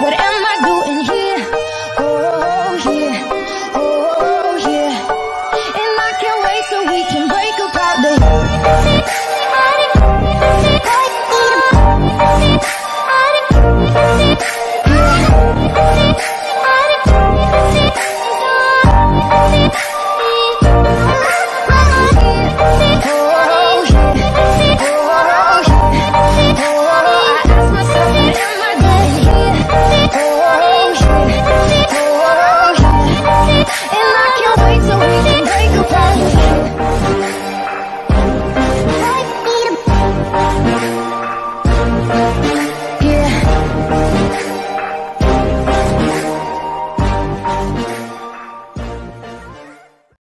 What am I doing here? Oh, yeah, oh, yeah And I can't wait so we can break